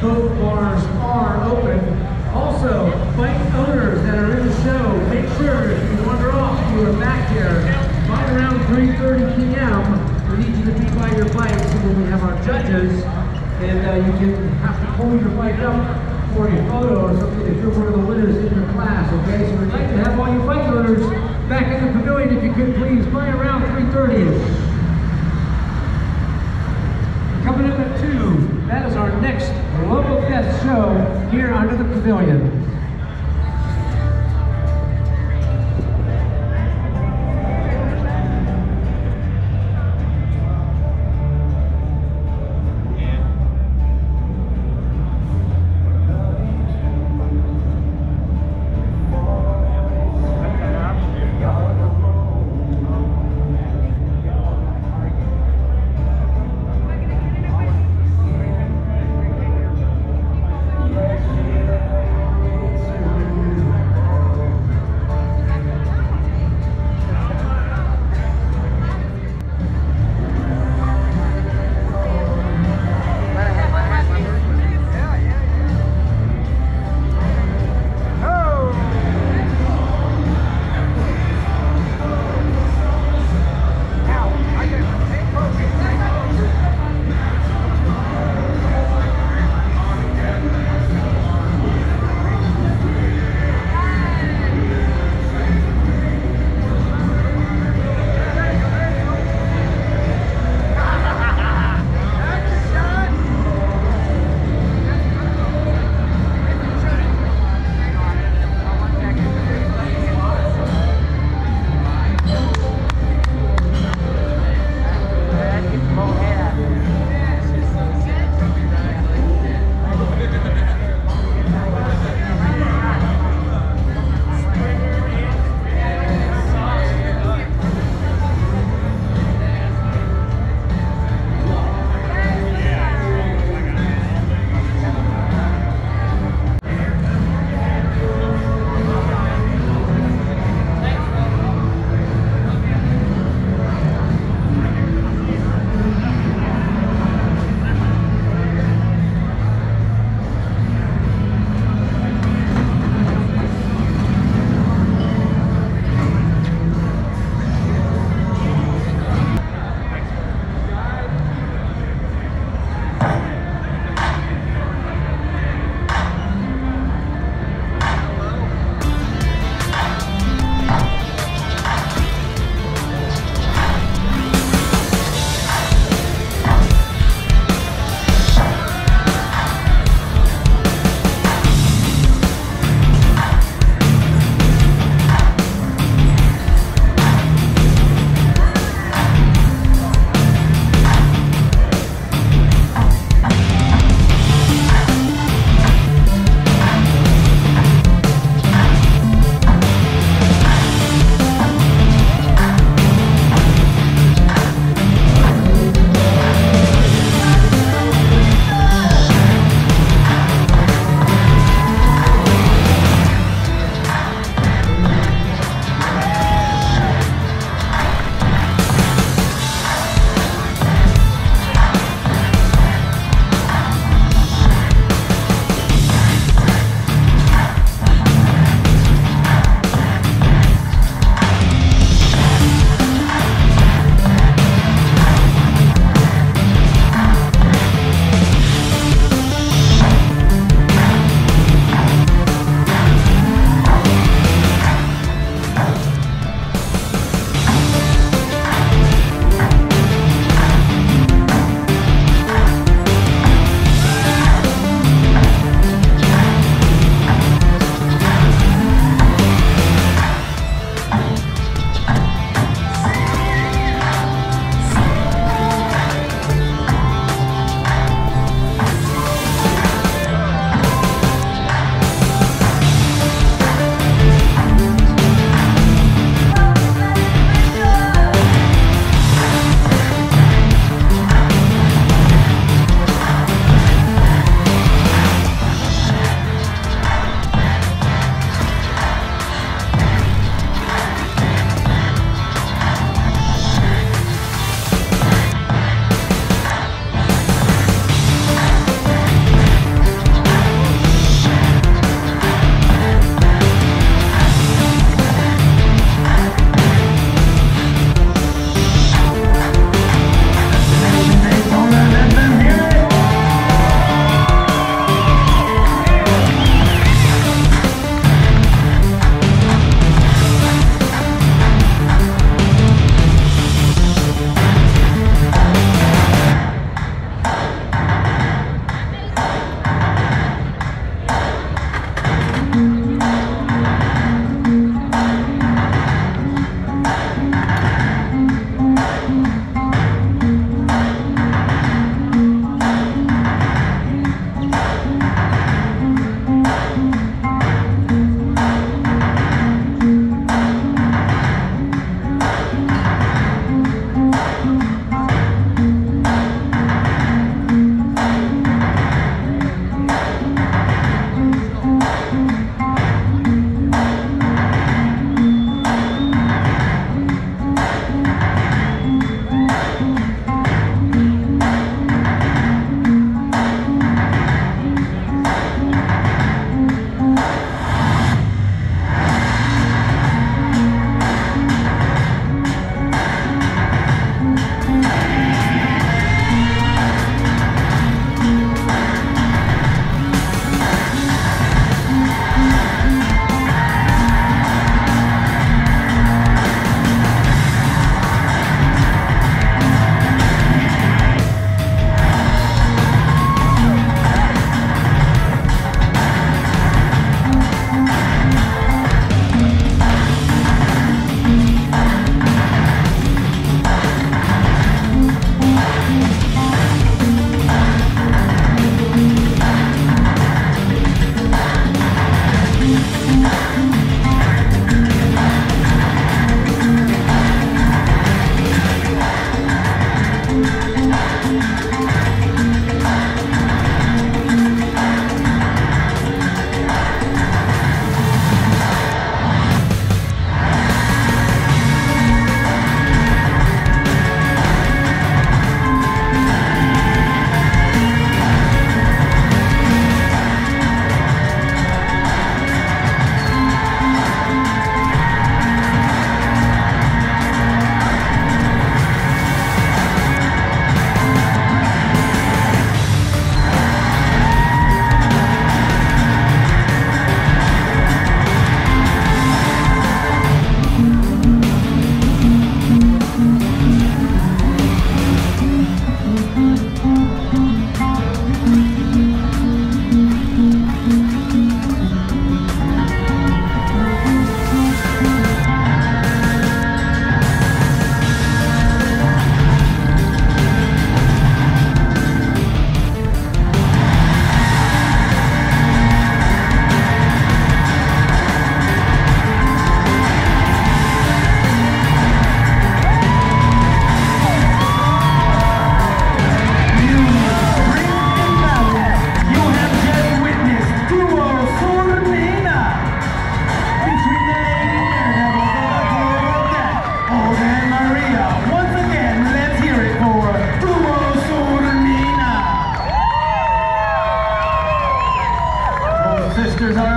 both bars are open. Also, bike owners that are in the show, make sure if you wander off, you are back here by around 3.30 p.m. We need you to be by your bike so when we have our judges, and uh, you can have to pull your bike up for a photo or something if you're one of the winners in your class, okay? So we'd like to have all you bike owners back in the pavilion if you could please by around 3.30. Coming up at 2, that is our next Local Fest show here under the pavilion.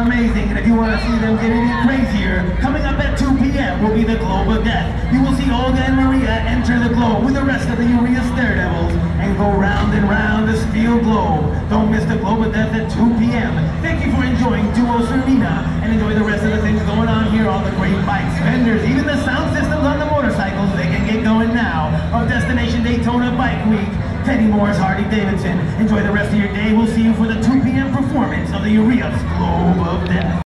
Want to see them get any crazier, coming up at 2 p.m. will be the Globe of Death. You will see Olga and Maria enter the globe with the rest of the Urias Daredevils and go round and round the steel globe. Don't miss the Globe of Death at 2 p.m. Thank you for enjoying Duo Cernina and enjoy the rest of the things going on here. All the great bikes, vendors, even the sound systems on the motorcycles. They can get going now of Destination Daytona Bike Week. Teddy Morse, Harley Davidson. Enjoy the rest of your day. We'll see you for the 2 p.m. performance of the Urias Globe of Death.